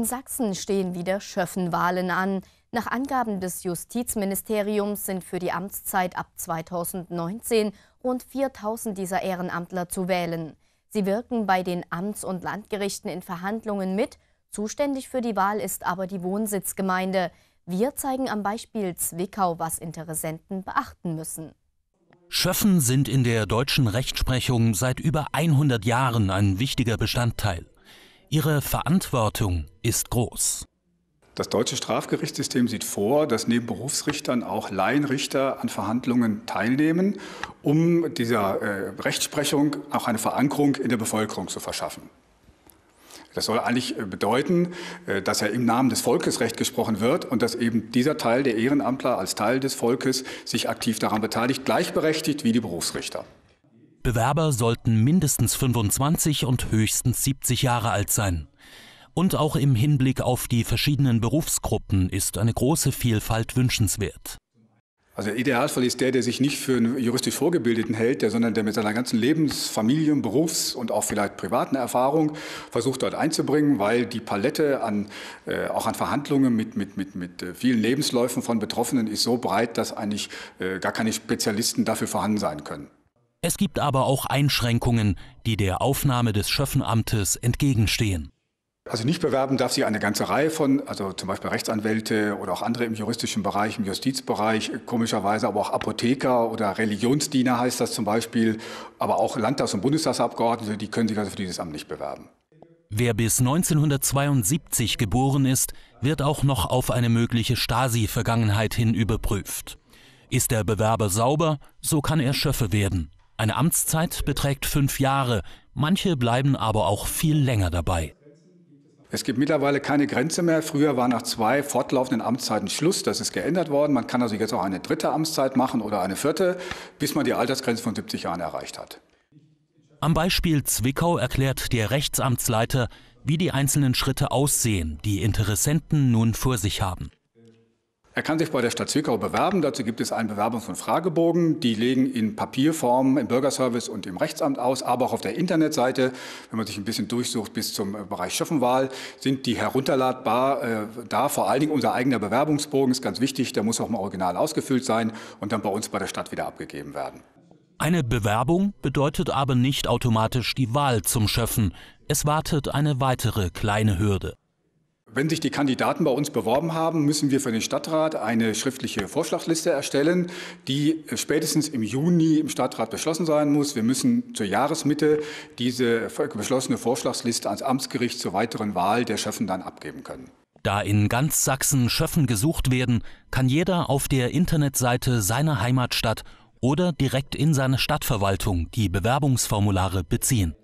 In Sachsen stehen wieder Schöffenwahlen an. Nach Angaben des Justizministeriums sind für die Amtszeit ab 2019 rund 4000 dieser Ehrenamtler zu wählen. Sie wirken bei den Amts- und Landgerichten in Verhandlungen mit. Zuständig für die Wahl ist aber die Wohnsitzgemeinde. Wir zeigen am Beispiel Zwickau, was Interessenten beachten müssen. Schöffen sind in der deutschen Rechtsprechung seit über 100 Jahren ein wichtiger Bestandteil. Ihre Verantwortung ist groß. Das deutsche Strafgerichtssystem sieht vor, dass neben Berufsrichtern auch Laienrichter an Verhandlungen teilnehmen, um dieser äh, Rechtsprechung auch eine Verankerung in der Bevölkerung zu verschaffen. Das soll eigentlich äh, bedeuten, äh, dass ja im Namen des Volkes Recht gesprochen wird und dass eben dieser Teil der Ehrenamtler als Teil des Volkes sich aktiv daran beteiligt, gleichberechtigt wie die Berufsrichter. Bewerber sollten mindestens 25 und höchstens 70 Jahre alt sein. Und auch im Hinblick auf die verschiedenen Berufsgruppen ist eine große Vielfalt wünschenswert. Also der Idealfall ist der, der sich nicht für einen juristisch Vorgebildeten hält, der, sondern der mit seiner ganzen Lebens-, Familien-, Berufs- und auch vielleicht privaten Erfahrung versucht dort einzubringen, weil die Palette an, äh, auch an Verhandlungen mit, mit, mit, mit äh, vielen Lebensläufen von Betroffenen ist so breit, dass eigentlich äh, gar keine Spezialisten dafür vorhanden sein können. Es gibt aber auch Einschränkungen, die der Aufnahme des Schöffenamtes entgegenstehen. Also nicht bewerben darf sich eine ganze Reihe von, also zum Beispiel Rechtsanwälte oder auch andere im juristischen Bereich, im Justizbereich, komischerweise aber auch Apotheker oder Religionsdiener heißt das zum Beispiel, aber auch Landtags- und Bundestagsabgeordnete, die können sich also für dieses Amt nicht bewerben. Wer bis 1972 geboren ist, wird auch noch auf eine mögliche Stasi-Vergangenheit hin überprüft. Ist der Bewerber sauber, so kann er Schöffe werden. Eine Amtszeit beträgt fünf Jahre, manche bleiben aber auch viel länger dabei. Es gibt mittlerweile keine Grenze mehr. Früher war nach zwei fortlaufenden Amtszeiten Schluss. Das ist geändert worden. Man kann also jetzt auch eine dritte Amtszeit machen oder eine vierte, bis man die Altersgrenze von 70 Jahren erreicht hat. Am Beispiel Zwickau erklärt der Rechtsamtsleiter, wie die einzelnen Schritte aussehen, die Interessenten nun vor sich haben. Er kann sich bei der Stadt Zwickau bewerben. Dazu gibt es einen Bewerbungs- und Fragebogen. Die legen in Papierform im Bürgerservice und im Rechtsamt aus, aber auch auf der Internetseite, wenn man sich ein bisschen durchsucht bis zum äh, Bereich Schöffenwahl, sind die herunterladbar. Äh, da vor allen Dingen unser eigener Bewerbungsbogen ist ganz wichtig. Der muss auch im Original ausgefüllt sein und dann bei uns bei der Stadt wieder abgegeben werden. Eine Bewerbung bedeutet aber nicht automatisch die Wahl zum Schöffen. Es wartet eine weitere kleine Hürde. Wenn sich die Kandidaten bei uns beworben haben, müssen wir für den Stadtrat eine schriftliche Vorschlagsliste erstellen, die spätestens im Juni im Stadtrat beschlossen sein muss. Wir müssen zur Jahresmitte diese beschlossene Vorschlagsliste ans Amtsgericht zur weiteren Wahl der Schöffen dann abgeben können. Da in ganz Sachsen Schöffen gesucht werden, kann jeder auf der Internetseite seiner Heimatstadt oder direkt in seine Stadtverwaltung die Bewerbungsformulare beziehen.